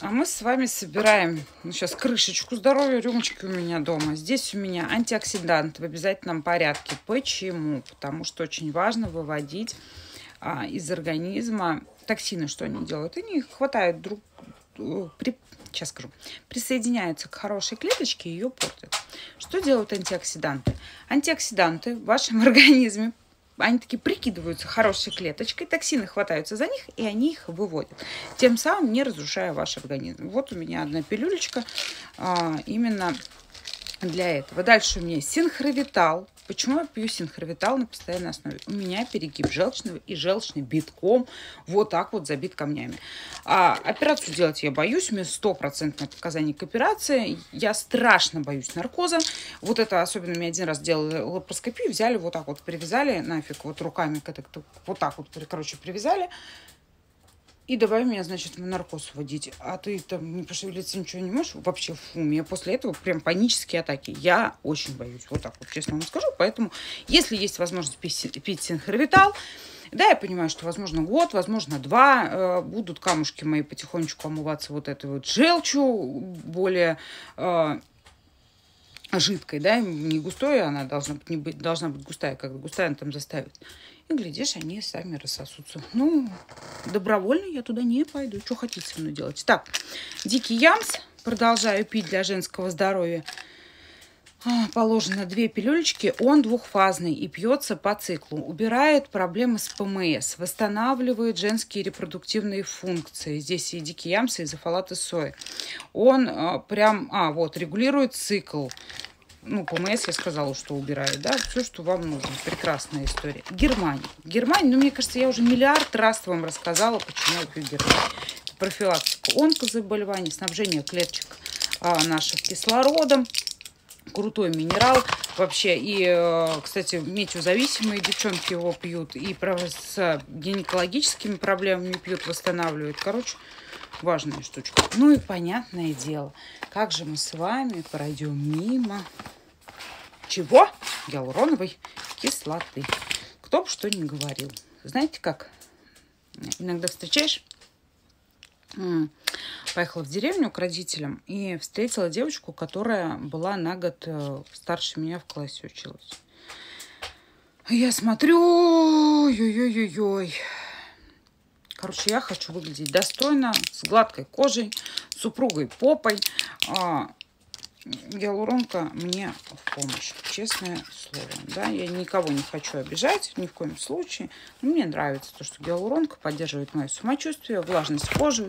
А мы с вами собираем ну, сейчас крышечку здоровья, рюмочки у меня дома. Здесь у меня антиоксидант в обязательном порядке. Почему? Потому что очень важно выводить а, из организма токсины, что они делают. Они хватают друг э, при, сейчас скажу, присоединяются к хорошей клеточке и ее портят. Что делают антиоксиданты? Антиоксиданты в вашем организме они такие прикидываются хорошей клеточкой, токсины хватаются за них, и они их выводят, тем самым не разрушая ваш организм. Вот у меня одна пилюлечка а, именно для этого. Дальше у меня синхровитал. Почему я пью синхровитал на постоянной основе? У меня перегиб желчного и желчный битком вот так вот забит камнями. А операцию делать я боюсь. У меня стопроцентное показание к операции. Я страшно боюсь наркоза. Вот это особенно мне один раз делали лапароскопию. Взяли вот так вот, привязали нафиг вот руками. Вот так вот, короче, привязали. И давай меня, значит, в наркоз вводить. А ты там не пошевелиться ничего не можешь? Вообще, фу, у меня после этого прям панические атаки. Я очень боюсь. Вот так вот, честно вам скажу. Поэтому, если есть возможность пить, пить синхровитал, да, я понимаю, что, возможно, год, возможно, два э, будут камушки мои потихонечку омываться вот этой вот желчью, более э, жидкой, да, не густой, она должна быть, не быть, должна быть густая, когда густая она там заставит. И, глядишь, они сами рассосутся. Ну, добровольно я туда не пойду. Что хотите со мной делать? Так, дикий ямс. Продолжаю пить для женского здоровья. Положено две пилюлечки. Он двухфазный и пьется по циклу. Убирает проблемы с ПМС. Восстанавливает женские репродуктивные функции. Здесь и дикий ямс, и изофалат из сои. Он а, прям, а, вот, регулирует цикл ну, ПМС я сказала, что убирает, да, все, что вам нужно. Прекрасная история. Германия. Германия, ну, мне кажется, я уже миллиард раз вам рассказала, почему я пью Германию. Профилактика онкозаболеваний, снабжение клеточек а, наших кислородом, крутой минерал вообще. И, э, кстати, метеозависимые девчонки его пьют, и с гинекологическими проблемами пьют, восстанавливают. Короче, важная штучка. Ну и понятное дело, как же мы с вами пройдем мимо чего? Гиалуроновой кислоты. Кто бы что ни говорил. Знаете как? Иногда встречаешь поехала в деревню к родителям и встретила девочку, которая была на год э, старше меня в классе училась. Я смотрю, ой-ой-ой-ой. Короче, я хочу выглядеть достойно, с гладкой кожей, супругой попой. Гиалуронка мне в помощь, честное слово. Да, я никого не хочу обижать, ни в коем случае. Но мне нравится то, что гиалуронка поддерживает мое самочувствие, влажность кожи,